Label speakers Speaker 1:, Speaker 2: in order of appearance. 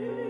Speaker 1: you.